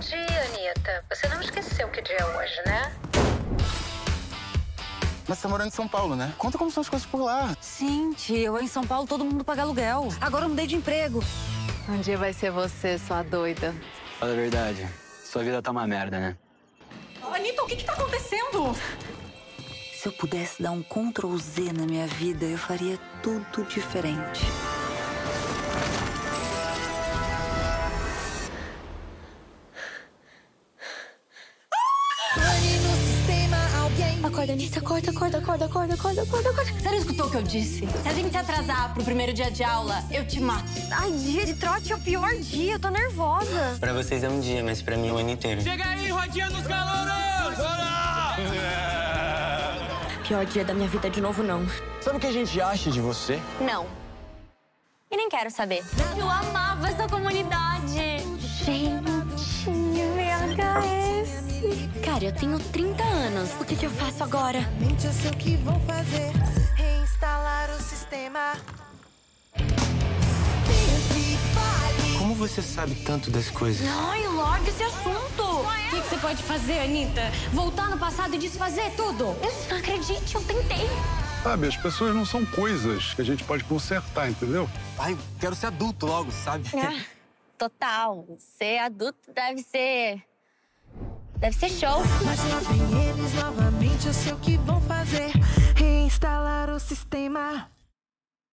dia, Anitta. Você não esqueceu que dia é hoje, né? Mas você tá morando em São Paulo, né? Conta como são as coisas por lá. Sim, tio. Em São Paulo todo mundo paga aluguel. Agora eu mudei de emprego. Um dia vai ser você, sua doida. Fala a verdade. Sua vida tá uma merda, né? Anitta, o que que tá acontecendo? Se eu pudesse dar um Ctrl Z na minha vida, eu faria tudo diferente. Acorda, Anitta, acorda, acorda, acorda, acorda, acorda, acorda, acorda. Você não escutou o que eu disse? Se a gente se atrasar pro primeiro dia de aula, eu te mato. Ai, dia de trote é o pior dia, eu tô nervosa. Pra vocês é um dia, mas pra mim é o ano inteiro. Chega aí, rodinha dos calouros! Pior dia da minha vida de novo, não. Sabe o que a gente acha de você? Não. E nem quero saber. Eu amava essa comunidade. Cara, eu tenho 30 anos. O que, que eu faço agora? Mente eu sei o que vou fazer. Reinstalar o sistema. Como você sabe tanto das coisas? Ai, larga esse assunto. O que, que você pode fazer, Anitta? Voltar no passado e desfazer tudo? Eu não acredite, eu tentei. Sabe, as pessoas não são coisas que a gente pode consertar, entendeu? Ai, quero ser adulto logo, sabe? Ah, total. Ser adulto deve ser. Deve ser show. Mas lá vem eles novamente, eu sei o que vão fazer. Reinstalar o sistema.